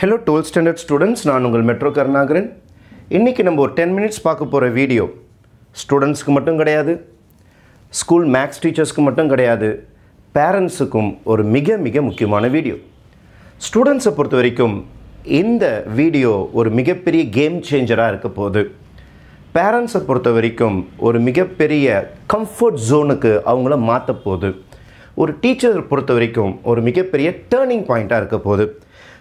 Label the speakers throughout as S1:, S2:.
S1: Hello twelfth standard students நான் உங்கள் metro Karunakaran இன்றைக்கி நம்ம ஒரு டென் மினிட்ஸ் பார்க்க போகிற வீடியோ ஸ்டூடெண்ட்ஸ்க்கு மட்டும் கிடையாது ஸ்கூல் மேக்ஸ் டீச்சர்ஸ்க்கு மட்டும் கிடையாது பேரண்ட்ஸுக்கும் ஒரு மிக மிக முக்கியமான வீடியோ ஸ்டூடெண்ட்ஸை பொறுத்த வரைக்கும் இந்த வீடியோ ஒரு மிகப்பெரிய கேம் சேஞ்சராக இருக்க போகுது. பேரண்ட்ஸை பொறுத்த வரைக்கும் ஒரு மிகப்பெரிய கம்ஃபர்ட் ஜோனுக்கு அவங்கள மாற்ற போகுது. ஒரு டீச்சர் பொறுத்த வரைக்கும் ஒரு மிகப்பெரிய டேர்னிங் பாயிண்ட்டாக இருக்க போகுது.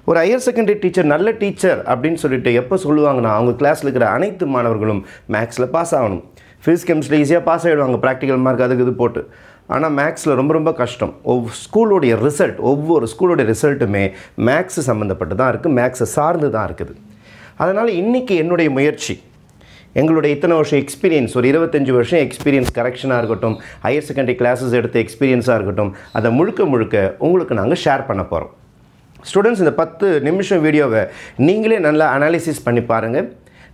S1: ஒரு ஹையர் செகண்டரி டீச்சர் நல்ல டீச்சர் அப்படின்னு சொல்லிட்டு எப்போ சொல்லுவாங்கன்னா அவங்க கிளாஸில் இருக்கிற அனைத்து மாணவர்களும் மேக்ஸில் பாஸ் ஆகணும். ஃபிசிக்ஸ் கெமிஸ்ட்ரி ஈஸியாக பாஸ் ஆகிடுவாங்க ப்ராக்டிக்கல் மார்க் அதுக்கு இது போட்டு. ஆனால் மேக்ஸில் ரொம்ப ரொம்ப கஷ்டம். ஒவ் ஸ்கூலுடைய ரிசல்ட் ஒவ்வொரு ஸ்கூலுடைய ரிசல்ட்டுமே மேக்ஸ் சம்மந்தப்பட்டு தான் இருக்குது மேக்ஸை சார்ந்து தான் இருக்குது. அதனால் இன்றைக்கி என்னுடைய முயற்சி எங்களுடைய இத்தனை வருஷம் எக்ஸ்பீரியன்ஸ் ஒரு இருபத்தஞ்சி வருஷம் எக்ஸ்பீரியன்ஸ் கரெக்ஷனாக இருக்கட்டும் ஹையர் செகண்டரி கிளாஸஸ் எடுத்த எக்ஸ்பீரியன்ஸாக இருக்கட்டும் அதை முழுக்க முழுக்க உங்களுக்கு நாங்கள் ஷேர் பண்ண போகிறோம் ஸ்டூடெண்ட்ஸ் இந்த பத்து நிமிஷம் வீடியோவை நீங்களே நல்லா அனாலிசிஸ் பண்ணி பாருங்கள்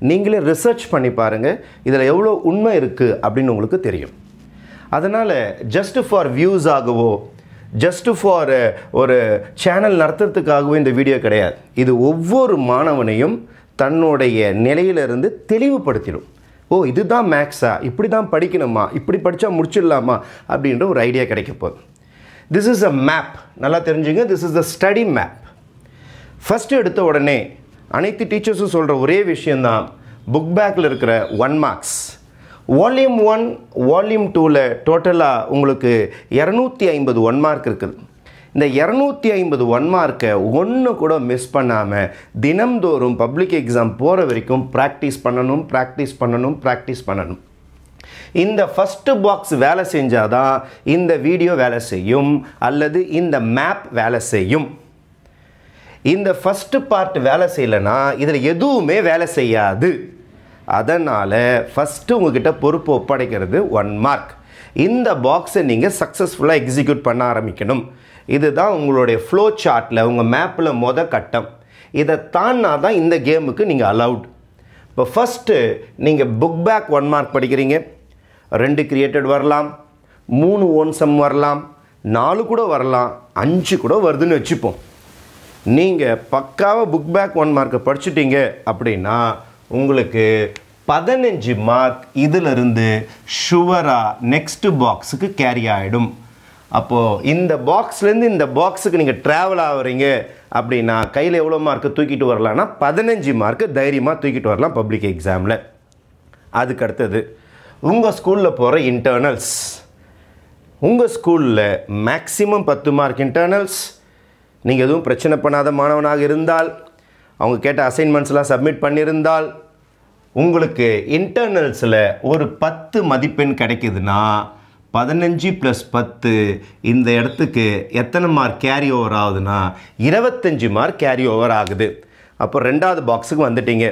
S1: நீங்களே ரிசர்ச் பண்ணி பாருங்கள் இதில் எவ்வளோ உண்மை இருக்குது அப்படின்னு உங்களுக்கு தெரியும். அதனால் ஜஸ்ட் ஃபார் வியூஸ் ஆகவோ ஜஸ்ட் ஃபார் uh, ஒரு சேனல் நடத்துறதுக்காகவோ இந்த வீடியோ கிடையாது. இது ஒவ்வொரு மாணவனையும் தன்னுடைய நிலையிலிருந்து தெளிவுபடுத்திடும். ஓ இதுதான் மேக்ஸா இப்படி தான் படிக்கணுமா? இப்படி படித்தா முடிச்சிடலாமா? அப்படின்ற ஒரு ஐடியா கிடைக்க போகுது. திஸ் இஸ் அ மேப் நல்லா தெரிஞ்சுங்க. This is the study map first எடுத்த உடனே அனைத்து டீச்சர்ஸும் சொல்கிற ஒரே விஷயந்தான் புக் பேக்கில் இருக்கிற one marks volume one volume டூவில் டோட்டலாக உங்களுக்கு இரநூத்தி ஐம்பது ஒன் மார்க் இருக்குது. இந்த இரநூத்தி ஐம்பது ஒன் மார்க்கை ஒன்று கூட மிஸ் பண்ணாமல் தினம்தோறும் பப்ளிக் எக்ஸாம் போகிற வரைக்கும் ப்ராக்டிஸ் பண்ணணும் ப்ராக்டிஸ் பண்ணணும் ப்ராக்டிஸ் பண்ணணும். இந்த ஃபஸ்ட்டு பாக்ஸ் வேலை செஞ்சால் தான் இந்த வீடியோ வேலை செய்யும் அல்லது இந்த மேப் வேலை செய்யும். இந்த ஃபஸ்ட்டு பார்ட் வேலை செய்யலைன்னா இதில் எதுவுமே வேலை செய்யாது. அதனால் ஃபஸ்ட்டு உங்ககிட்ட பொறுப்பு ஒப்படைக்கிறது ஒன் மார்க் இந்த பாக்ஸை நீங்கள் சக்ஸஸ்ஃபுல்லாக எக்ஸிக்யூட் பண்ண ஆரம்பிக்கணும். இதுதான் உங்களுடைய ஃப்ளோ சார்ட்டில் உங்கள் மேப்பில் மொத கட்டம். இதை தாண்டினா தான் இந்த கேமுக்கு நீங்கள் அலவுட் இப்போ ஃபஸ்ட்டு நீங்கள் புக் பேக் ஒன் மார்க் படிக்கிறீங்க. ரெண்டு கிரியேட்டட் வரலாம் மூணு ஓன் சம் வரலாம் நாலு கூட வரலாம் அஞ்சு கூட வருதுன்னு வச்சுப்போம். நீங்கள் பக்காவாக புக் பேக் ஒன் மார்க்கை படிச்சுட்டீங்க அப்படின்னா உங்களுக்கு பதினஞ்சு மார்க் இதிலிருந்து ஷுவராக நெக்ஸ்ட்டு பாக்ஸுக்கு கேரி ஆகிடும் அப்போது இந்த பாக்ஸ்லேருந்து இந்த பாக்ஸுக்கு நீங்கள் ட்ராவல் ஆகுறீங்க அப்படின்னா கையில் எவ்வளோ மார்க்கு தூக்கிட்டு வரலான்னா பதினஞ்சு மார்க்கு தைரியமாக தூக்கிட்டு வரலாம் பப்ளிக் எக்ஸாமில் அதுக்கு அடுத்தது உங்கள் ஸ்கூலில் போகிற இன்டர்னல்ஸ் உங்கள் ஸ்கூலில் மேக்ஸிமம் பத்து மார்க் இன்டர்னல்ஸ் நீங்கள் எதுவும் பிரச்சனை பண்ணாத மாணவனாக இருந்தால் அவங்க கேட்ட அசைன்மெண்ட்ஸ்லாம் சப்மிட் பண்ணியிருந்தால் உங்களுக்கு இன்டர்னல்ஸில் ஒரு பத்து மதிப்பெண் கிடைக்குதுன்னா பதினஞ்சு ப்ளஸ் பத்து இந்த இடத்துக்கு எத்தனை மார்க் கேரி ஓவர் ஆகுதுன்னா இருபத்தஞ்சி மார்க் கேரி ஓவர் ஆகுது. அப்போ ரெண்டாவது பாக்ஸுக்கு வந்துட்டீங்க.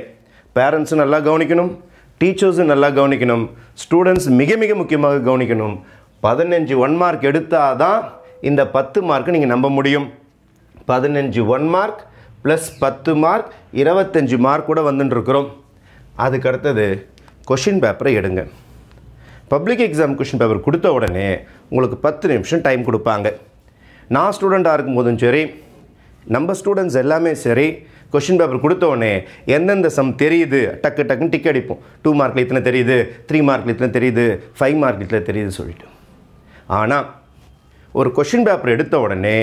S1: பேரண்ட்ஸும் நல்லா கவனிக்கணும். டீச்சர்ஸும் நல்லா கவனிக்கணும். ஸ்டூடெண்ட்ஸ் மிக மிக முக்கியமாக கவனிக்கணும். பதினஞ்சு ஒன் மார்க் எடுத்தால் தான் இந்த பத்து மார்க்கு நீங்கள் நம்ப முடியும். பதினஞ்சு ஒன் மார்க் ப்ளஸ் பத்து மார்க் இருபத்தஞ்சி மார்க் கூட வந்துட்டுருக்குறோம் அதுக்கு அடுத்தது கொஷின் பேப்பரை எடுங்க. பப்ளிக் எக்ஸாம் கொஷின் பேப்பர் கொடுத்த உடனே உங்களுக்கு பத்து நிமிஷம் டைம் கொடுப்பாங்க. நான் ஸ்டூடெண்ட்டாக இருக்கும்போதும் சரி நம்ம ஸ்டூடெண்ட்ஸ் எல்லாமே சரி கொஷின் பேப்பர் கொடுத்த உடனே எந்தெந்த சம் தெரியுது? டக்கு டக்குன்னு டிக் அடிப்போம். டூ மார்க்கில் இத்தனை தெரியுது த்ரீ மார்க்கில் இத்தனை தெரியுது ஃபைவ் மார்க்கில் இத்தனை தெரியுது சொல்லிட்டு. ஆனால் ஒரு கொஷின் பேப்பர் எடுத்த உடனே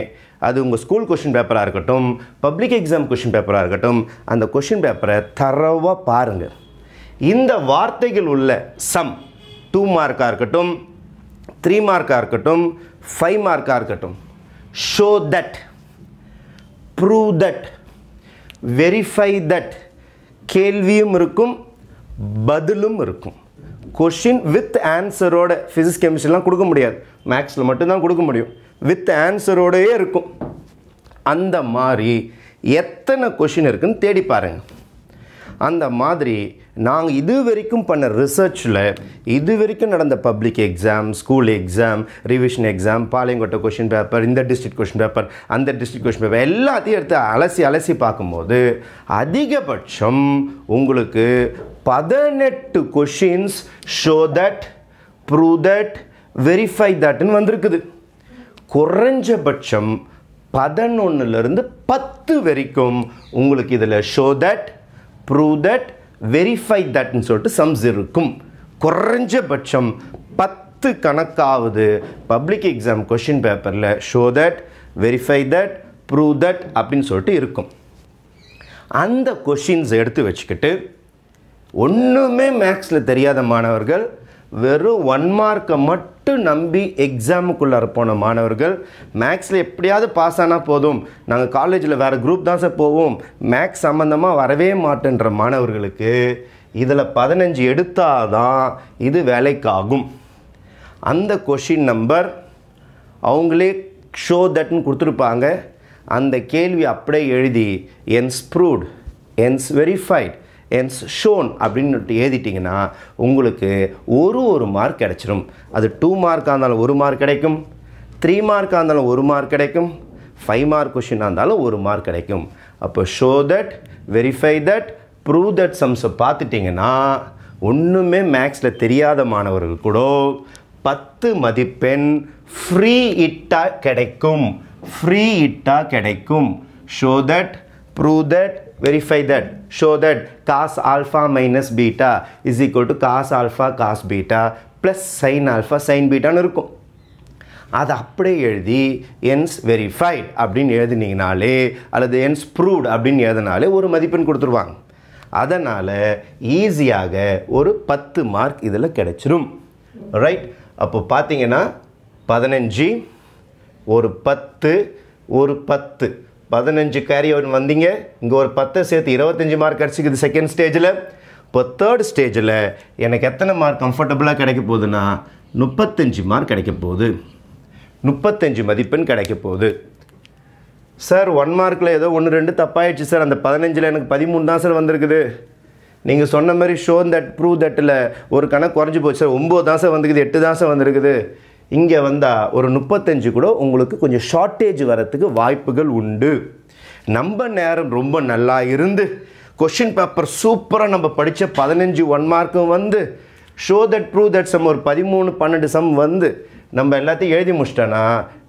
S1: அது உங்கள் ஸ்கூல் கொஷின் பேப்பராக இருக்கட்டும் பப்ளிக் எக்ஸாம் கொஷின் பேப்பராக இருக்கட்டும் அந்த கொஷின் பேப்பரை தரவாக பாருங்கள் இந்த வார்த்தைகள் உள்ள சம் டூ மார்க்காக இருக்கட்டும் த்ரீ மார்க்காக இருக்கட்டும் ஃபைவ் மார்க்காக இருக்கட்டும் show that prove that verify that கேள்வியும் இருக்கும் பதிலும் இருக்கும். கொஷின் வித் ஆன்சரோட ஃபிசிக்ஸ் கெமிஸ்ட்ரிலாம் கொடுக்க முடியாது. மேக்ஸில் மட்டும்தான் கொடுக்க முடியும். வித் ஆன்சரோடையே இருக்கும். அந்த மாதிரி எத்தனை கொஷின் இருக்குன்னு தேடி பாருங்கள் அந்த மாதிரி நாங்கள் இது வரைக்கும் பண்ண ரிசர்ச்சில் இது வரைக்கும் நடந்த public exam school exam revision exam Palayamkottai question paper இந்த டிஸ்ட்ரிக்ட் கொஷின் பேப்பர் அந்த டிஸ்ட்ரிக்ட் கொஷின் பேப்பர் எல்லாத்தையும் எடுத்து அலசி அலசி பார்க்கும்போது அதிகபட்சம் உங்களுக்கு பதினெட்டு questions show that prove that verify தட்னு வந்திருக்குது. குறைஞ்சபட்சம் பதினொன்னுலேருந்து பத்து வரைக்கும் உங்களுக்கு இதில் show that prove that verify தட்னு சொல்லிட்டு சம்ஸ் இருக்கும். குறைஞ்சபட்சம் பத்து கணக்காவது பப்ளிக் எக்ஸாம் கொஷின் பேப்பரில் show that verify that prove that அப்படின்னு சொல்லிட்டு இருக்கும். அந்த கொஷின்ஸ் எடுத்து வச்சுக்கிட்டு ஒன்றுமே மேக்ஸில் தெரியாத மாணவர்கள் வெறும் ஒன் மார்க்கை மட்டும் நம்பி எக்ஸாமுக்குள்ளார போன மாணவர்கள் மேக்ஸில் எப்படியாவது பாஸ் ஆனால் போதும். நாங்கள் காலேஜில் வேறு குரூப் தான் சார் போவோம். மேக்ஸ் சம்மந்தமாக வரவே மாட்டேன்ற மாணவர்களுக்கு இதில் பதினஞ்சு எடுத்தால் தான் இது வேலைக்காகும். அந்த கொஷின் நம்பர் அவங்களே ஷோ தட்னு கொடுத்துருப்பாங்க. அந்த கேள்வி அப்படியே எழுதி and proved and verified and shown அப்படின்னு எழுதிட்டிங்கன்னா உங்களுக்கு ஒரு ஒரு மார்க் கிடச்சிரும். அது டூ மார்க்காக இருந்தாலும் ஒரு மார்க் கிடைக்கும். த்ரீ மார்க்காக இருந்தாலும் ஒரு மார்க் கிடைக்கும். ஃபைவ் மார்க் கொஷினாக இருந்தாலும் ஒரு மார்க் கிடைக்கும். அப்போ show that verify that prove that சம்ஸை பார்த்துட்டிங்கன்னா ஒன்றுமே மேக்ஸில் தெரியாத மாணவர்கள் கூட பத்து மதிப்பெண் ஃப்ரீ இட்டாக கிடைக்கும். ஃப்ரீ இட்டாக கிடைக்கும். Show that prove that verify that show that cos alpha minus beta is equal to cos alpha cos beta plus sin alpha sin பீட்டான்னு இருக்கும். அதை அப்படியே எழுதி என்ஸ் வெரிஃபைட் அப்படின்னு எழுதினீங்கனாலே அல்லது என்ஸ் ப்ரூவ்ட் அப்படின்னு எழுதினாலே ஒரு மதிப்பெண் கொடுத்துருவாங்க. அதனால் ஈஸியாக ஒரு பத்து மார்க் இதில் கிடைச்சிரும். ரைட் அப்போ பார்த்தீங்கன்னா பதினஞ்சு ஒரு பத்து ஒரு பத்து. பதினஞ்சு கேரி ஒன்று வந்தீங்க. இங்கே ஒரு பத்தை சேர்த்து இருபத்தஞ்சி மார்க் கிடச்சிக்குது செகண்ட் ஸ்டேஜில் இப்போ தேர்ட் ஸ்டேஜில் எனக்கு எத்தனை மார்க் கம்ஃபர்டபுளாக கிடைக்க போகுதுன்னா முப்பத்தஞ்சு மார்க் கிடைக்க போகுது. முப்பத்தஞ்சு மதிப்பெண் கிடைக்க போகுது. சார் ஒன் மார்க்கில் ஏதோ ஒன்று ரெண்டு தப்பாயிடுச்சு சார் அந்த பதினஞ்சில் எனக்கு பதிமூணு தான் சார் வந்திருக்குது. நீங்கள் சொன்ன மாதிரி ஷோ தட் ப்ரூவ் தட்டில் ஒரு கணக்கு குறைஞ்சி போச்சு சார் ஒம்பது தான் சார் வந்திருக்குது எட்டு தான் சார் வந்திருக்குது. இங்கே வந்தால் ஒரு முப்பத்தஞ்சு கூட உங்களுக்கு கொஞ்சம் ஷார்ட்டேஜ் வரத்துக்கு வாய்ப்புகள் உண்டு. நம்ம நேரம் ரொம்ப நல்லா இருந்து கொஷின் பேப்பர் சூப்பராக நம்ம படித்த பதினஞ்சு ஒன் மார்க்கும் வந்து show that prove that sum ஒரு பதிமூணு பன்னெண்டு சம் வந்து நம்ம எல்லாத்தையும் எழுதி முடிச்சிட்டோன்னா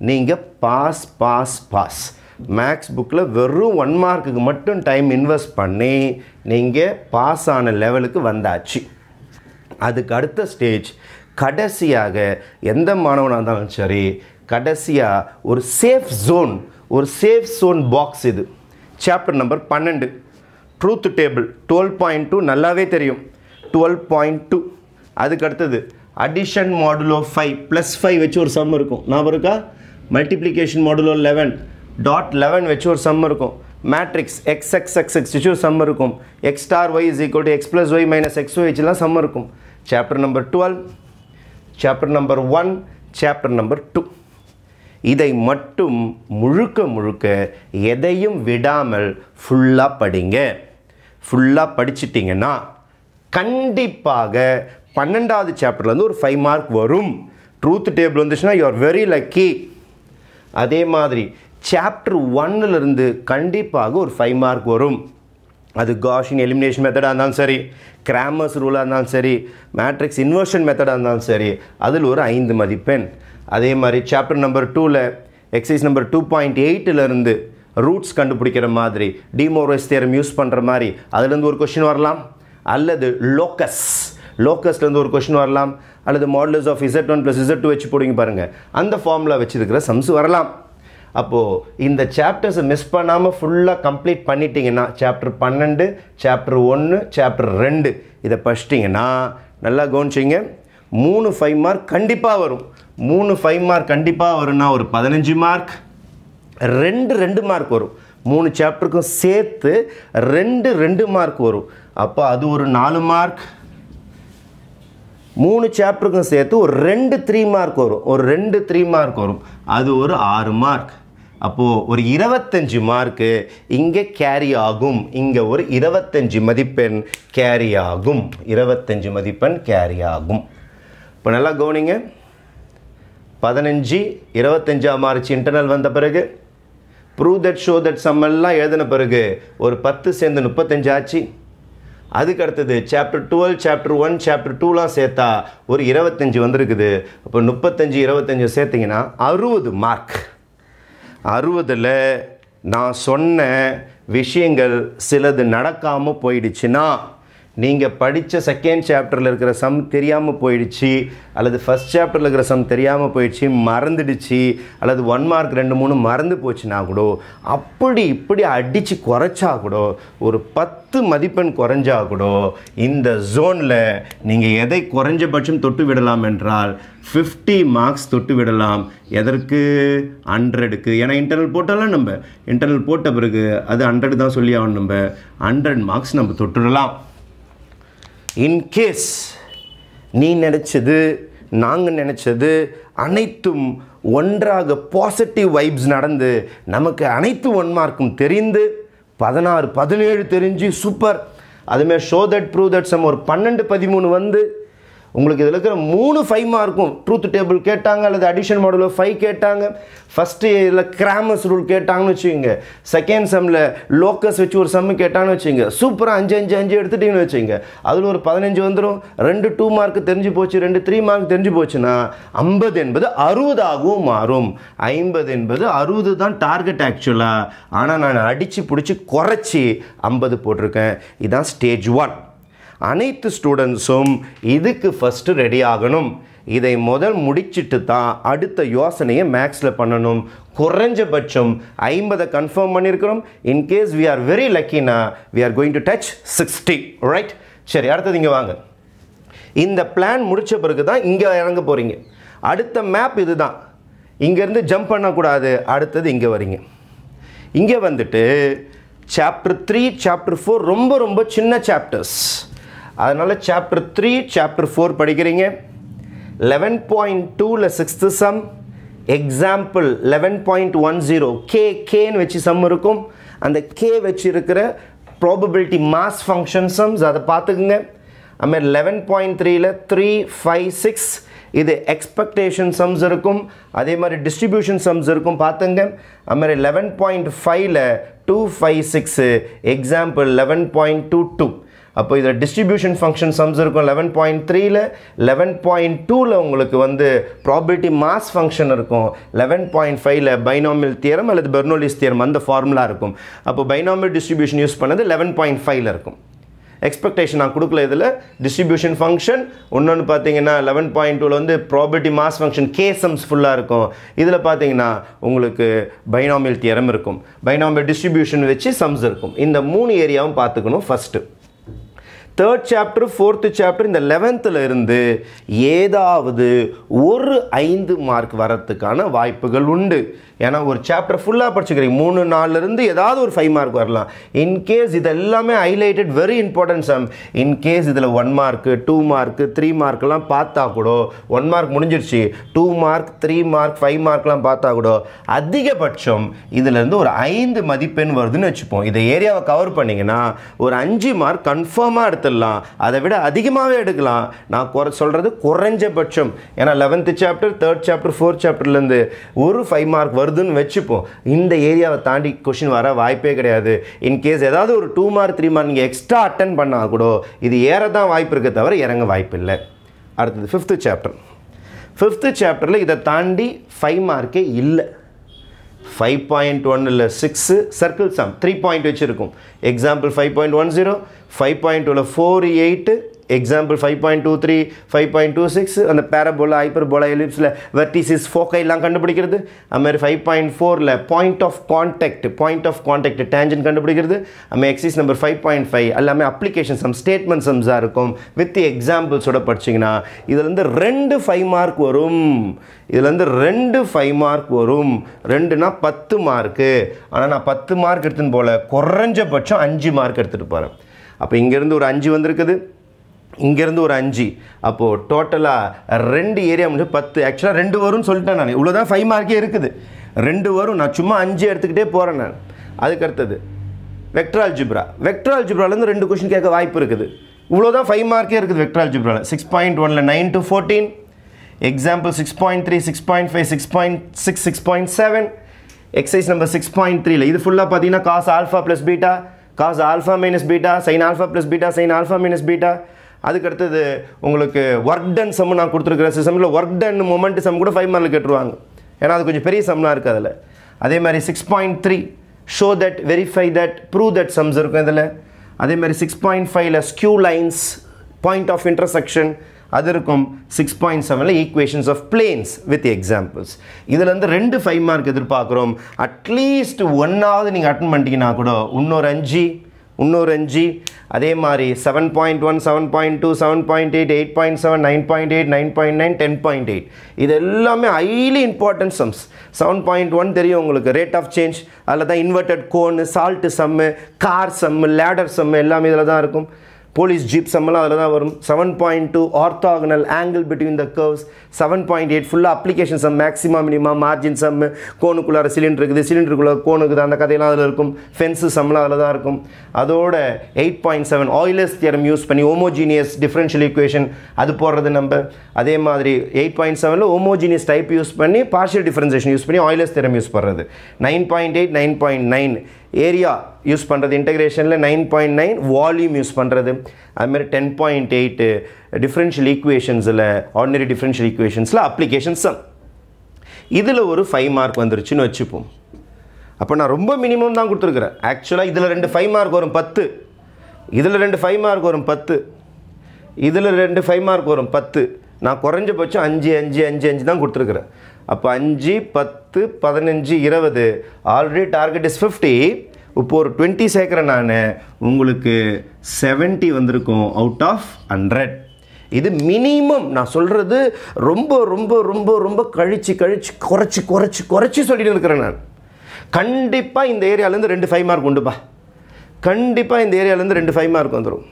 S1: நீங்கள் பாஸ் பாஸ் பாஸ் மேக்ஸ் புக்கில் வெறும் ஒன் மார்க்குக்கு மட்டும் டைம் இன்வெஸ்ட் பண்ணி நீங்கள் பாஸ் ஆன லெவலுக்கு வந்தாச்சு. அதுக்கு அடுத்த ஸ்டேஜ் கடைசியாக எந்த மாணவனாக இருந்தாலும் சரி கடைசியாக ஒரு சேஃப் ஜோன் ஒரு சேஃப் ஜோன் பாக்ஸ் இது. சாப்டர் நம்பர் பன்னெண்டு. Truth table twelve point two நல்லாவே தெரியும். டுவெல் பாயிண்ட் டூ அதுக்கு அடுத்தது addition modulo five plus five வச்சு ஒரு சம் இருக்கும். நான் இருக்கா? Multiplication modulo eleven dot eleven வச்சு ஒரு சம் இருக்கும். Matrix X X X X வச்சு ஒரு சம் இருக்கும். X star Y is equal to X plus Y minus X Y வச்சுலாம் சம் இருக்கும். Chapter number twelve chapter number one chapter number two இதை மட்டும் முழுக்க முழுக்க எதையும் விடாமல் ஃபுல்லாக படிங்க. ஃபுல்லாக படிச்சிட்டிங்கன்னா கண்டிப்பாக பன்னெண்டாவது சாப்டர்லேருந்து ஒரு ஃபைவ் மார்க் வரும். ட்ரூத் டேபிள் வந்துச்சுன்னா யூஆர் வெரி லக்கி அதே மாதிரி சாப்டர் ஒன்னிலிருந்து கண்டிப்பாக ஒரு ஃபைவ் மார்க் வரும். அது காஷின் எலிமினேஷன் மெத்தடாக இருந்தாலும் சரி கிராமர்ஸ் ரூலாக இருந்தாலும் சரி மேட்ரிக்ஸ் இன்வர்ஷன் மெத்தடாக இருந்தாலும் சரி அதில் ஒரு ஐந்து மதிப்பெண். அதே மாதிரி சாப்டர் நம்பர் டூவில் எக்ஸசைஸ் நம்பர் டூ பாயிண்ட் எயிட்டிலேருந்து ரூட்ஸ் கண்டுபிடிக்கிற மாதிரி டிமோரஸ் தேரம் யூஸ் பண்ணுற மாதிரி அதுலேருந்து ஒரு கொஷின் வரலாம். அல்லது லோக்கஸ் லோக்கஸ்லேருந்து ஒரு கொஷின் வரலாம். அல்லது modulus of Z one plus Z two வச்சு போடுங்க பாருங்கள் அந்த ஃபார்முலா வச்சுருக்கிற சம்ஸ் வரலாம். அப்போது இந்த சாப்டர்ஸை மிஸ் பண்ணாமல் ஃபுல்லாக கம்ப்ளீட் பண்ணிட்டீங்கன்னா சாப்டர் பன்னெண்டு சாப்டர் ஒன்று சாப்டர் ரெண்டு இதை படிச்சிட்டிங்கன்னா நல்லா கவனிச்சிங்க. மூணு ஃபைவ் மார்க் கண்டிப்பாக வரும். மூணு ஃபைவ் மார்க் கண்டிப்பாக வரும்னா ஒரு பதினஞ்சு மார்க் ரெண்டு ரெண்டு மார்க் வரும். மூணு சாப்டருக்கும் சேர்த்து ரெண்டு ரெண்டு மார்க் வரும். அப்போ அது ஒரு நாலு மார்க் மூணு சாப்டருக்கும் சேர்த்து ஒரு ரெண்டு த்ரீ மார்க் வரும். ஒரு ரெண்டு த்ரீ மார்க் வரும். அது ஒரு ஆறு மார்க் அப்போது ஒரு இருபத்தஞ்சி மார்க்கு இங்கே கேரி ஆகும். இங்கே ஒரு இருபத்தஞ்சி மதிப்பெண் கேரி ஆகும். இருபத்தஞ்சி மதிப்பெண் கேரி ஆகும். இப்போ நல்லா கவனிங்க. பதினஞ்சு இருபத்தஞ்சாம் மார்ச் இன்டர்னல் வந்த பிறகு ப்ரூவ் தட் ஷோ தட் சம்மெல்லாம் எழுதின பிறகு ஒரு பத்து சேர்ந்து முப்பத்தஞ்சு ஆச்சு. அதுக்கு அடுத்தது chapter twelve chapter one chapter டூலாம் சேர்த்தா ஒரு இருபத்தஞ்சி வந்திருக்குது. அப்போ முப்பத்தஞ்சு இருபத்தஞ்சு சேர்த்திங்கன்னா அறுபது மார்க் அறுபதில் நான் சொன்ன விஷயங்கள் சிலது நடக்காமல் போயிடுச்சுன்னா நீங்கள் படித்த செகண்ட் சாப்டரில் இருக்கிற சம் தெரியாமல் போயிடுச்சு அல்லது ஃபஸ்ட் சாப்டரில் இருக்கிற சம் தெரியாமல் போயிடுச்சு மறந்துடுச்சு அல்லது ஒன் மார்க் ரெண்டு மூணு மறந்து போச்சுன்னா கூட அப்படி இப்படி அடித்து குறைச்சா கூட ஒரு பத்து மதிப்பெண் குறைஞ்சா கூட இந்த ஜோனில் நீங்கள் எதை குறைஞ்சபட்சம் தொட்டு விடலாம் என்றால் ஃபிஃப்டி மார்க்ஸ் தொட்டு விடலாம். எதற்கு? ஹண்ட்ரடுக்கு ஏன்னா இன்டர்னல் போட்டாலும் நம்ம இன்டர்னல் போட்ட பிறகு அது ஹண்ட்ரட் தான் சொல்லி ஆகணும் நம்ம. ஹண்ட்ரட் மார்க்ஸ் நம்ம தொட்டுடலாம் இன்கேஸ் நீ நினச்சது நாங்கள் நினச்சது அனைத்தும் ஒன்றாக பாசிட்டிவ் வைப்ஸ் நடந்து நமக்கு அனைத்து ஒன் மார்க்கும் தெரிந்து பதினாறு பதினேழு தெரிஞ்சு சூப்பர் அதுமாரி show that prove that sum ஒரு பன்னெண்டு பதிமூணு வந்து உங்களுக்கு இதில் இருக்கிற மூணு ஃபைவ் மார்க்கும் ட்ரூத் டேபிள் கேட்டாங்க அல்லது அடிஷன் மாடலில் ஃபைவ் கேட்டாங்க. ஃபஸ்ட்டு இதில் கிராமஸ் ரூல் கேட்டாங்கன்னு வச்சுக்கோங்க. செகண்ட் செம்மில் லோக்கஸ் வச்சு ஒரு சம்மு கேட்டாங்கன்னு வச்சுங்க சூப்பராக அஞ்சு அஞ்சு அஞ்சு எடுத்துட்டீங்கன்னு வச்சுங்க அதில் ஒரு பதினஞ்சு வந்துடும் ரெண்டு டூ மார்க் தெரிஞ்சு போச்சு ரெண்டு த்ரீ மார்க் தெரிஞ்சு போச்சுன்னா ஐம்பது என்பது அறுபதாகவும் மாறும். ஐம்பது என்பது அறுபது தான் டார்கெட் ஆக்சுவலாக ஆனால் நான் அடித்து பிடிச்சி குறைச்சி ஐம்பது போட்டிருக்கேன். இதுதான் ஸ்டேஜ் ஒன் அனைத்து ஸ்டூடெண்ட்ஸும் இதுக்கு ஃபஸ்ட்டு ரெடி ஆகணும். இதை முதல் முடிச்சிட்டு தான் அடுத்த யோசனையை மேக்ஸில் பண்ணணும். குறைஞ்சபட்சம் ஐம்பதை கன்ஃபார்ம் பண்ணியிருக்கிறோம். In case we are very லக்கினா we are going to touch sixty right சரி அடுத்தது இங்கே வாங்க. இந்த பிளான் முடித்த பிறகு தான் இங்கே இறங்க போகிறீங்க அடுத்த மேப் இது தான் இங்கேருந்து ஜம்ப் பண்ணக்கூடாது. அடுத்தது இங்கே வரீங்க. இங்கே வந்துட்டு சாப்டர் த்ரீ சாப்டர் ஃபோர் ரொம்ப ரொம்ப சின்ன சாப்டர்ஸ் அதனால் சாப்டர் த்ரீ சாப்டர் ஃபோர் படிக்கிறீங்க. லெவன் பாயிண்ட் டூவில் sixth sum example eleven point one zero K கேன்னு வச்சு சம் இருக்கும். அந்த கே வச்சு இருக்கிற ப்ராபபிலிட்டி மாஸ் ஃபங்க்ஷன் சம்ஸ் அதை பார்த்துக்குங்க. அதுமாதிரி லெவன் பாயிண்ட் த்ரீயில் த்ரீ ஃபைவ் சிக்ஸ் இது எக்ஸ்பெக்டேஷன் சம்ஸ் இருக்கும். அதே மாதிரி டிஸ்ட்ரிபியூஷன் சம்ஸ் இருக்கும் பார்த்துங்க. அதுமாதிரி லெவன் பாயிண்ட் ஃபைவ்ல two five six example eleven point two two அப்போ இதில் டிஸ்ட்ரிபியூஷன் ஃபங்க்ஷன் சம்ஸ் இருக்கும். லெவன் பாயிண்ட் த்ரீல லெவன் பாயிண்ட் டூவில் உங்களுக்கு வந்து ப்ராபிலிட்டி மாஸ் ஃபங்க்ஷன் இருக்கும். லெவன் பாயிண்ட் ஃபைவ்ல பைனாமியல் தியரம் அல்லது பெர்னோலிஸ் தியரம் அந்த ஃபார்முலா இருக்கும். அப்போ பைனாமியல் டிஸ்ட்ரிபியூஷன் யூஸ் பண்ணது லெவன் பாயிண்ட் ஃபைவ்ல இருக்கும். எக்ஸ்பெக்டேஷன் நான் கொடுக்கல இதில். டிஸ்ட்ரிபியூஷன் ஃபங்க்ஷன் இன்னொன்று பார்த்தீங்கன்னா லெவன் பாயிண்ட் டூவில் வந்து ப்ராபர்ட்டி மாஸ் ஃபங்க்ஷன் கே சம்ஸ் ஃபுல்லாக இருக்கும். இதில் பார்த்தீங்கன்னா உங்களுக்கு பைனாமியல் தியரம் இருக்கும். பைனாமியல் டிஸ்ட்ரிபியூஷன் வச்சு சம்ஸ் இருக்கும். இந்த மூணு ஏரியாவும் பார்த்துக்கணும் first third chapter fourth chapter இந்த லெவன்த்தில் இருந்து ஏதாவது ஒரு ஐந்து மார்க் வரத்துக்கான வாய்ப்புகள் உண்டு. ஏன்னா ஒரு சாப்டர் ஃபுல்லாக படிச்சுக்கிறீங்க. மூணு நாலுலேருந்து ஏதாவது ஒரு ஃபைவ் மார்க் வரலாம். இன்கேஸ் இது எல்லாமே highlighted very important sum in case இதில் one mark two mark three மார்க்லாம் பார்த்தா கூட ஒன் மார்க் முடிஞ்சிருச்சு. Two mark three mark five மார்க்லாம் பார்த்தா கூட அதிகபட்சம் இதுலேருந்து ஒரு ஐந்து மதிப்பெண் வருதுன்னு வச்சுப்போம். இந்த ஏரியாவை கவர் பண்ணிங்கன்னா ஒரு அஞ்சு மார்க் கன்ஃபார்மாக எடுத்துடலாம். அதை விட அதிகமாகவே எடுக்கலாம். நான் குறை சொல்கிறது குறைஞ்சபட்சம். ஏன்னா eleventh chapter third chapter fourth சாப்டர்லேருந்து ஒரு ஃபைவ் மார்க் வருதுன்னு வச்சுப்போம். இந்த ஏரியாவை தாண்டி கொஷின் வர வாய்ப்பே கிடையாது. இன்கேஸ் ஏதாவது ஒரு டூ மார்க் த்ரீ மார்க் நீங்கள் எக்ஸ்ட்ரா அட்டன் பண்ணால் கூட இது ஏற தான் வாய்ப்பு இருக்க தவிர இறங்க வாய்ப்பு இல்லை. அடுத்தது ஃபிஃப்த்து சாப்டர் ஃபிஃப்த்து சாப்டரில் இதை தாண்டி ஃபைவ் மார்க்கே இல்லை. ஃபைவ் பாயிண்ட் ஒன்னில் six circle sum three point வச்சுருக்கும். Example five point one zero five point டூவில் four eight example five point two three five point two six அந்த பேரபோலா ஹைப்பர்போலா எலிப்ஸில் வெர்டிசிஸ் ஃபோக்கைலாம் கண்டுபிடிக்கிறது. அதுமாதிரி ஃபைவ் பாயிண்ட் ஃபோரில் point of contact point of contact tangent கண்டுபிடிக்கிறது. அதுமாதிரி exercise number five point five எல்லாமே அப்ளிகேஷன் சம் ஸ்டேட்மெண்ட் சம்ஸாக இருக்கும். வித் எக்ஸாம்பிள்ஸோட படிச்சிங்கன்னா இதுலேருந்து ரெண்டு ஃபைவ் மார்க் வரும். இதுலேருந்து ரெண்டு ஃபைவ் மார்க் வரும். ரெண்டுனா பத்து மார்க்கு ஆனால் நான் பத்து மார்க் எடுத்துன்னு போல குறைஞ்சபட்சம் அஞ்சு மார்க் எடுத்துகிட்டு போகிறேன் அப்போ இங்கேருந்து ஒரு அஞ்சு வந்திருக்குது. இங்கேருந்து ஒரு அஞ்சு. அப்போது டோட்டலாக ரெண்டு ஏரியா முடிஞ்சு பத்து. ஆக்சுவலாக ரெண்டு வரும்னு சொல்லிட்டேன் நான். இவ்வளோ தான் ஃபைவ் மார்க்கே இருக்குது. ரெண்டு வரும். நான் சும்மா அஞ்சு எடுத்துக்கிட்டே போகிறேன் நான். அதுக்கு அடுத்தது வெக்ட்ரால் ஜிப்ரா வெக்ட்ரால் ஜிப்ராலேருந்து ரெண்டு கொஷின் கேட்க வாய்ப்பு இருக்குது. இவ்வளோ தான் ஃபைவ் மார்க்கே இருக்குது வெக்ட்ரால் ஜிப்ராவில் சிக்ஸ் பாயிண்ட் ஒனில் nine to fourteen example six point three six point five six point six six point seven exercise number six point த்ரீல இது ஃபுல்லாக பார்த்தீங்கன்னா cos alpha plus beta cos alpha minus beta sine alpha plus beta sine alpha minus beta அதுக்கு அடுத்தது உங்களுக்கு work done sum நான் கொடுத்துருக்குறேன். சிஸ்டமில் ஒர்க் டன் மொமெண்ட் சம் கூட ஃபைவ் மார்க்கில் கேட்டுருவாங்க. ஏன்னா அது கொஞ்சம் பெரிய சம்லாம் இருக்குது அதில். அதே மாதிரி six point three show that verify that prove that sums இருக்கும் இதில். அதே மாதிரி சிக்ஸ் பாயிண்ட் ஃபைவ்ல skew lines point of intersection அது இருக்கும். சிக்ஸ் பாயிண்ட் செவனில் equations of planes with examples இதுலேருந்து ரெண்டு ஃபைவ் மார்க் எதிர்பார்க்குறோம். அட்லீஸ்ட் ஒன்னாவது நீங்கள் அட்டன் பண்ணிட்டீங்கன்னா கூட இன்னொரு அஞ்சு இன்னொரு அஞ்சு. அதே மாதிரி seven point one seven point two seven point eight eight point seven nine point eight nine point nine ten point eight இது எல்லாமே highly important sums seven point one தெரியும் உங்களுக்கு. ரேட் ஆஃப் சேஞ்ச் அதில் தான் inverted cone salt sum car sum ladder sum எல்லாமே இதில் தான் இருக்கும். போலீஸ் ஜீப் சம்மெல்லாம் அதில் தான் வரும். Seven point two orthogonal angle between the curves seven point eight ஃபுல்லாக application sum maximum minimum margin sum கோனுக்குள்ளார cylinder இருக்குது. சிலிண்டருக்குள்ள கோனு இருக்குது அந்த கதையெல்லாம் அதில் இருக்கும். ஃபென்ஸு சம்லாம் அதில் தான் இருக்கும். அதோட eight point seven Euler's theorem use பண்ணி ஹோமோஜீனியஸ் டிஃப்ரென்ஷியல் ஈக்குவேஷன் அது போடுறது நம்ம. அதே மாதிரி எயிட் பாயிண்ட் செவனில் ஹோமோஜீனியஸ் டைப் யூஸ் பண்ணி பார்ஷியல் டிஃப்ரென்சேஷன் யூஸ் பண்ணி ஆயிலஸ் தியரம் யூஸ் பண்ணுறது nine point eight nine point nine area use பண்ணுறது இன்டகிரேஷனில் nine point nine volume use பண்ணுறது அதுமாதிரி டென் பாயிண்ட் எயிட்டு டிஃப்ரென்ஷியல் ஈக்குவேஷன்ஸில் ஆர்டினரி டிஃப்ரென்ஷியல் ஈக்குவேஷன்ஸில் அப்ளிகேஷன்ஸ் சம் இதில் ஒரு ஃபைவ் மார்க் வந்துருச்சுன்னு வச்சுப்போம். அப்போ நான் ரொம்ப மினிமம் தான் கொடுத்துருக்குறேன். ஆக்சுவலாக இதில் ரெண்டு ஃபைவ் மார்க் வரும் பத்து. இதில் ரெண்டு ஃபைவ் மார்க் வரும் பத்து. இதில் ரெண்டு ஃபைவ் மார்க் வரும் பத்து. நான் குறைஞ்சபட்சம் அஞ்சு அஞ்சு அஞ்சு அஞ்சு தான் கொடுத்துருக்குறேன். அப்போ அஞ்சு பத்து பதினஞ்சு இருபது. ஆல்ரெடி டார்கெட் இஸ் ஃபிஃப்டி இப்போ ஒரு டுவெண்ட்டி சேர்க்குறேன் நான் உங்களுக்கு செவன்ட்டி வந்திருக்கும் அவுட் ஆஃப் ஹண்ட்ரட் இது மினிமம் நான் சொல்கிறது ரொம்ப ரொம்ப ரொம்ப ரொம்ப கழிச்சு கழிச்சு குறைச்சி குறைச்சி குறைச்சி சொல்லிட்டு இருக்கிறேன் நான். கண்டிப்பாக இந்த ஏரியாலேருந்து ரெண்டு ஃபைவ் மார்க் உண்டுப்பா. கண்டிப்பாக இந்த ஏரியாலேருந்து ரெண்டு ஃபைவ் மார்க் வந்துடும்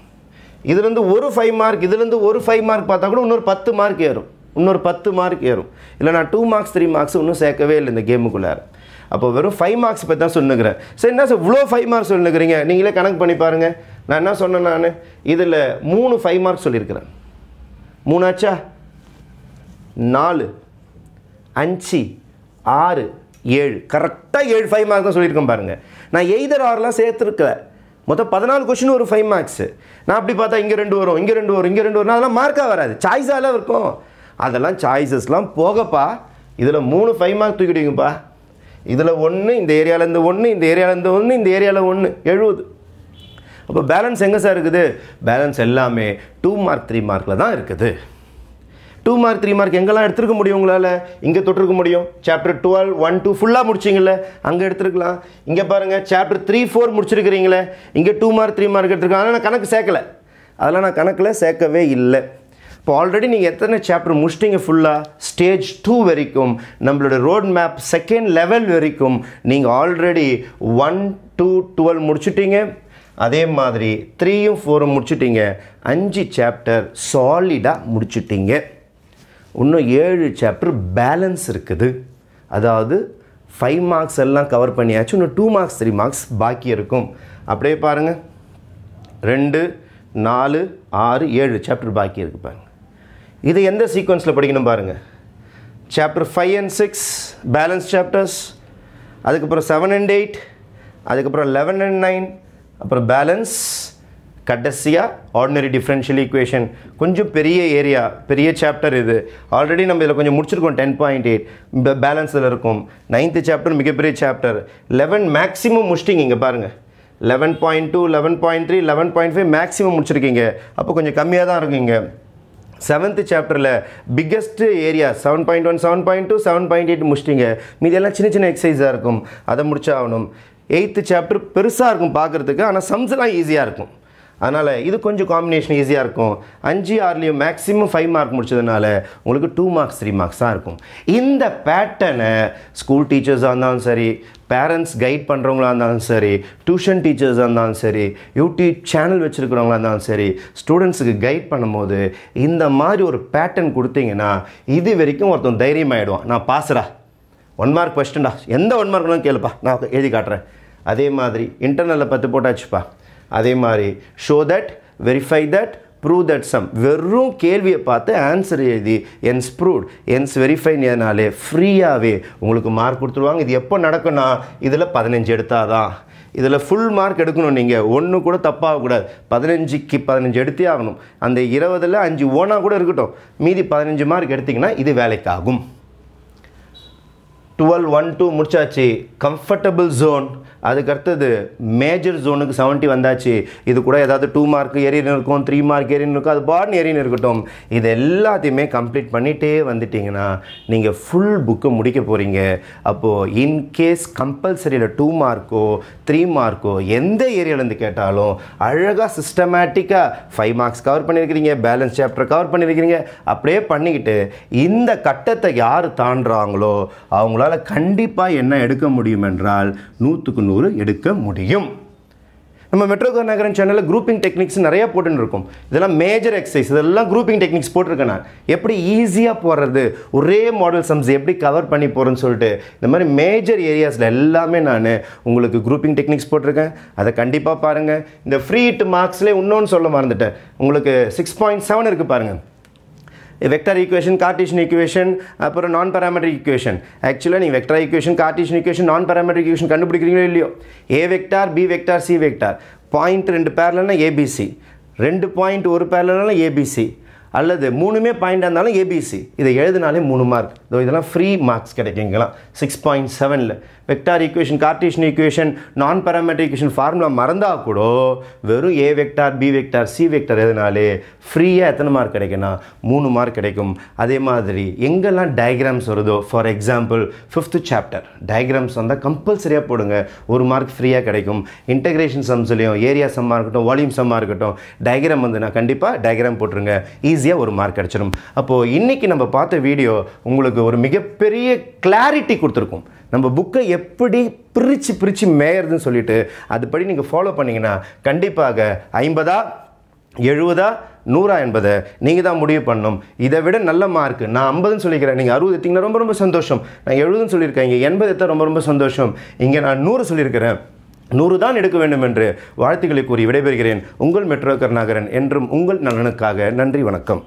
S1: இதுலேருந்து ஒரு ஃபைவ் மார்க் இதுலேருந்து ஒரு ஃபைவ் மார்க் பார்த்தா கூட இன்னொரு பத்து மார்க் ஏறும். இன்னொரு பத்து மார்க் ஏறும். இல்லை நான் டூ மார்க்ஸ் த்ரீ மார்க்ஸ் இன்னும் சேர்க்கவே இல்லை இந்த கேமுக்குள்ளார அப்போ வெறும் ஃபைவ் மார்க்ஸ் பற்றி தான் சொன்னுக்கிறேன் சரி என்ன சார் இவ்வளோ ஃபைவ் மார்க்ஸ் சொல்லுங்கிறீங்க? நீங்களே கணக்கு பண்ணி பாருங்கள் நான் என்ன சொன்னேன் நான்? இதில் மூணு ஃபைவ் மார்க்ஸ் சொல்லியிருக்கிறேன். மூணாச்சா? நாலு அஞ்சு ஆறு ஏழு. கரெக்டாக ஏழு ஃபைவ் மார்க் தான் சொல்லியிருக்கேன் பாருங்கள் நான் எய்தர் ஆறுலாம் சேர்த்துருக்கல. மொத்தம் பதினாலு கொஷின் ஒரு ஃபைவ் மார்க்ஸ் நான் அப்படி பார்த்தா இங்கே ரெண்டு வரும் இங்கே ரெண்டு வரும் இங்கே ரெண்டு வரும். அதெல்லாம் மார்க்காக வராது. சாய்ஸாலாம் இருக்கும். அதெல்லாம் சாய்ஸஸ்லாம் போகப்பா. இதில் மூணு ஃபைவ் மார்க் தூக்கிடுவீங்கப்பா. இதில் ஒன்று இந்த ஏரியாவிலேருந்து ஒன்று இந்த ஏரியாவிலேருந்து ஒன்று இந்த ஏரியாவில் ஒன்று எழுபது அப்போ பேலன்ஸ் எங்கே சார் இருக்குது? பேலன்ஸ் எல்லாமே டூ மார்க் த்ரீ மார்க்கில் தான் இருக்குது. டூ மார்க் த்ரீ மார்க் எங்கெல்லாம் எடுத்துருக்க முடியும் உங்களால்? இங்கே தொட்டிருக்க முடியும். சாப்டர் டுவெல் ஒன் டூ ஃபுல்லாக முடிச்சிங்களே அங்கே எடுத்துருக்கலாம். இங்கே பாருங்கள் சாப்டர் த்ரீ ஃபோர் முடிச்சிருக்கிறீங்களே? இங்கே டூ மார்க் த்ரீ மார்க் எடுத்துருக்காங்க. ஆனால் நான் கணக்கு சேர்க்கலை. அதெல்லாம் நான் கணக்கில் சேர்க்கவே இல்லை. இப்போ ஆல்ரெடி நீங்கள் எத்தனை சாப்டர் முடிச்சிட்டிங்க ஃபுல்லாக ஸ்டேஜ் டூ வரைக்கும் நம்மளோட ரோட் மேப் செகண்ட் லெவல் வரைக்கும் நீங்கள் ஆல்ரெடி ஒன் டூ டுவெல் முடிச்சுட்டிங்க. அதே மாதிரி த்ரீயும் ஃபோரும் முடிச்சுட்டிங்க. அஞ்சு சாப்டர் சாலிடாக முடிச்சுட்டிங்க. இன்னும் ஏழு சாப்டர் பேலன்ஸ் இருக்குது. அதாவது ஃபைவ் மார்க்ஸ் எல்லாம் கவர் பண்ணியாச்சு. இன்னும் டூ மார்க்ஸ் த்ரீ மார்க்ஸ் பாக்கி இருக்கும். அப்படியே பாருங்கள் ரெண்டு நாலு ஆறு ஏழு சாப்டர் பாக்கி இருக்குது பாருங்கள் இது எந்த சீக்வன்ஸில் படிக்கணும் பாருங்கள் chapter five and six balance chapters அதுக்கப்புறம் செவன் அண்ட் எயிட் அதுக்கப்புறம் லெவன் அண்ட் நைன் அப்புறம் பேலன்ஸ் கடைசியாக ஆர்டினரி டிஃப்ரென்ஷியல் ஈக்குவேஷன் கொஞ்சம் பெரிய ஏரியா பெரிய சாப்டர் இது. ஆல்ரெடி நம்ம இதில் கொஞ்சம் முடிச்சிருக்கோம் டென் பாயிண்ட் எயிட் பேலன்ஸில் இருக்கும். நைன்த்து சாப்டர் மிகப்பெரிய சாப்டர் லெவன் மேக்ஸிமம் முடிச்சிட்டிங்க இங்கே பாருங்கள் eleven point two eleven point three eleven point five maximum முடிச்சிருக்கீங்க. அப்போ கொஞ்சம் கம்மியாக தான் இருக்குங்க. செவன்த்து சாப்டரில் biggest area seven point one seven point two seven point eight முடிச்சிட்டிங்க. மீதியெல்லாம் சின்ன சின்ன எக்ஸசைஸாக இருக்கும். அதை முடிச்சாகணும். எயித்து சாப்டர் பெருசாக இருக்கும் பார்க்குறதுக்கு ஆனால் சம்ஸ்லாம் ஈஸியாக இருக்கும். அதனால் இது கொஞ்சம் காம்பினேஷன் ஈஸியாக இருக்கும். அஞ்சு ஆறுலேயும் மேக்ஸிமம் ஃபைவ் மார்க் முடிச்சதுனால உங்களுக்கு டூ மார்க்ஸ் த்ரீ மார்க்ஸ் தான் இருக்கும். இந்த பேட்டர்னை ஸ்கூல் டீச்சர்ஸாக இருந்தாலும் சரி பேரண்ட்ஸ் கைட் பண்ணுறவங்களா இருந்தாலும் சரி டியூஷன் டீச்சர்ஸாக இருந்தாலும் சரி யூடியூப் சேனல் வச்சுருக்கிறவங்களா இருந்தாலும் சரி ஸ்டூடெண்ட்ஸுக்கு கைட் பண்ணும்போது இந்த மாதிரி ஒரு பேட்டர்ன் கொடுத்தீங்கன்னா இது வரைக்கும் ஒருத்தன் தைரியமாகிடுவான் நான் பாசுடா ஒன் மார்க் கொஸ்டின்டா எந்த ஒன் மார்க்னாலும் கேளுப்பா. நான் எழுதி காட்டுறேன். அதே மாதிரி இன்டர்னலில் பத்து போட்டாச்சுப்பா. அதே மாதிரி show that verify that prove that sum வெறும் கேள்வியை பார்த்து ஆன்சர் எழுதி என்ஸ் ப்ரூவ்ட் என்ஸ் வெரிஃபைனாலே ஃப்ரீயாகவே உங்களுக்கு மார்க் கொடுத்துருவாங்க. இது எப்போ நடக்கும்னா இதில் பதினஞ்சு எடுத்தாதான். இதில் ஃபுல் மார்க் எடுக்கணும் நீங்கள் ஒன்று கூட தப்பாகக்கூடாது. பதினஞ்சுக்கு பதினஞ்சு எடுத்தே ஆகணும். அந்த இருபதில் அஞ்சு ஓனாக கூட இருக்கட்டும். மீதி பதினஞ்சு மார்க் எடுத்திங்கன்னா இது வேலைக்காகும். டுவெல் ஒன் டூ முடிச்சாச்சு. கம்ஃபர்டபுள் ஜோன் அதுக்கு அடுத்தது மேஜர் ஜோனுக்கு செவன்ட்டி வந்தாச்சு. இது கூட ஏதாவது டூ மார்க் ஏறின்னு இருக்கும் த்ரீ மார்க் ஏறின்னு இருக்கும் அது பாட்னு ஏறின்னு இருக்கட்டும். இது எல்லாத்தையுமே கம்ப்ளீட் பண்ணிகிட்டே வந்துட்டிங்கன்னா நீங்கள் ஃபுல் புக்கை முடிக்க போகிறீங்க அப்போது இன்கேஸ் கம்பல்சரியில் டூ மார்க்கோ த்ரீ மார்க்கோ எந்த ஏரியாவிலேருந்து கேட்டாலும் அழகாக சிஸ்டமேட்டிக்காக ஃபைவ் மார்க்ஸ் கவர் பண்ணியிருக்கிறீங்க பேலன்ஸ் சாப்டர் கவர் பண்ணியிருக்கிறீங்க அப்படியே பண்ணிக்கிட்டு இந்த கட்டத்தை யார் தாண்டுறாங்களோ அவங்களால கண்டிப்பாக என்ன எடுக்க முடியும் என்றால் நூற்றுக்கு நூறு எடுக்க முடியும். நம்ம மெட்ரோ நகரன் சேனலில் குரூப்பிங் டெக்னிக்ஸ் நிறைய போட்டுன்னு இருக்கும் இதெல்லாம் மேஜர் எக்ஸசைஸ் இதெல்லாம் குரூப்பிங் டெக்னிக்ஸ் போட்டிருக்கேன் நான். எப்படி ஈஸியாக போடுறது ஒரே மாடல் சம்ஸ் எப்படி கவர் பண்ணி போகிறேன்னு சொல்லிட்டு இந்த மாதிரி மேஜர் ஏரியாஸில் எல்லாமே நான் உங்களுக்கு குரூப்பிங் டெக்னிக்ஸ் போட்டிருக்கேன். அதை கண்டிப்பாக பாருங்கள் இந்த ஃப்ரீ ஹிட் மார்க்ஸ்லேயே இன்னொன்று சொல்ல மறந்துட்டேன். உங்களுக்கு சிக்ஸ் பாயிண்ட் செவன் இருக்குது பாருங்கள் வெக்டர் ஈக்குவேஷன் கார்டீஷன் ஈக்குவேஷன் அப்புறம் நான் பேராமெட்ரிக் ஈக்குவேஷன் ஆக்சுவலாக நீங்கள் வெக்டர் ஈக்குவேஷன் கார்டீஷன் ஈக்குவேஷன் நான் பேராமெட்ரிக் ஈக்குவேஷன் கண்டுபிடிக்கிறீங்களோ இல்லையோ? A vector B vector C vector point ரெண்டு பேரலன்னா ஏபிசி ரெண்டு பாயிண்ட் ஒரு பேரலனா ஏபிசி அல்லது மூணுமே பாயிண்டாக இருந்தாலும் ஏபிசி இதை எழுதினாலே மூணு மார்க் இதெல்லாம் ஃப்ரீ மார்க்ஸ் கிடைக்குங்களாம். சிக்ஸ் பாயிண்ட் செவனில் வெக்டார் ஈக்குவேஷன் கார்டீஷன் ஈக்குவேஷன் நான் பேராமெட்ரிக் ஈக்குவேஷன் ஃபார்முலா மறந்தால் கூட வெறும் A vector B vector C vector எதுனாலே ஃப்ரீயாக எத்தனை மார்க் கிடைக்குன்னா மூணு மார்க் கிடைக்கும். அதே மாதிரி எங்கெல்லாம் டயக்ராம்ஸ் வருதோ for example fifth chapter diagrams வந்தால் கம்பல்சரியாக போடுங்க. ஒரு மார்க் ஃப்ரீயாக கிடைக்கும். இன்டகிரேஷன் சம்ஸ்லையும் ஏரியா சம்மாக இருக்கட்டும் வால்யூம் சம்மாக இருக்கட்டும் டயக்ராம் வந்து நான் கண்டிப்பாக டயக்ராம் போட்டுருங்க. ஈஸியாக ஒரு மார்க் கிடச்சிடும் அப்போது இன்றைக்கி நம்ம பார்த்த வீடியோ உங்களுக்கு ஒரு மிகப்பெரிய கிளாரிட்டி கொடுத்துருக்கும். நம்ம புக்கை எப்படி பிரித்து பிரித்து மேயறதுன்னு சொல்லிட்டு அதுபடி நீங்கள் ஃபாலோ பண்ணிங்கன்னா கண்டிப்பாக ஐம்பதா எழுபதா நூறா என்பதை நீங்கள் தான் முடிவு பண்ணணும் இதை விட நல்ல மார்க் நான் ஐம்பதுன்னு சொல்லிக்கிறேன். நீங்கள் அறுபது எடுத்திங்கன்னா ரொம்ப ரொம்ப சந்தோஷம். நான் எழுபதுன்னு சொல்லியிருக்கேன். இங்கே எண்பது எடுத்தால் ரொம்ப ரொம்ப சந்தோஷம். இங்கே நான் நூறு சொல்லியிருக்கிறேன். நூறு தான் எடுக்க வேண்டும் என்று வாழ்த்துக்களை கூறி விடைபெறுகிறேன். உங்கள் மெட்ரோ கருணாகரன் என்றும் உங்கள் நலனுக்காக நன்றி வணக்கம்.